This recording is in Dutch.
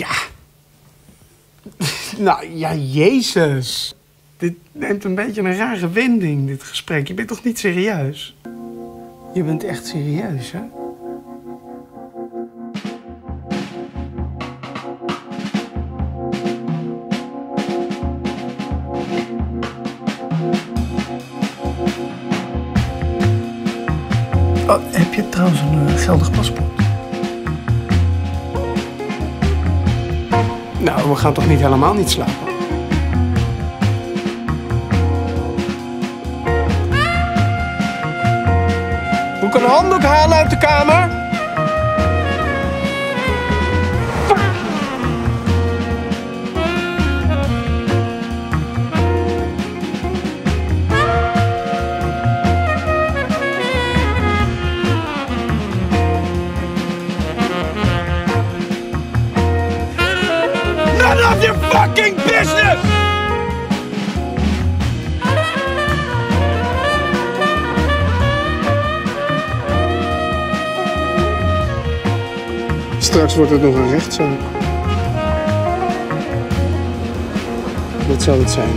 Ja. nou, ja, Jezus. Dit neemt een beetje een rare wending, dit gesprek. Je bent toch niet serieus? Je bent echt serieus, hè? Oh, heb je trouwens een eh, geldig paspoort? Nou, we gaan toch niet helemaal niet slapen? Moet ik een handdoek halen uit de kamer? Of your fucking business! Straks wordt het nog een rechtszaak. Dat zou het zijn?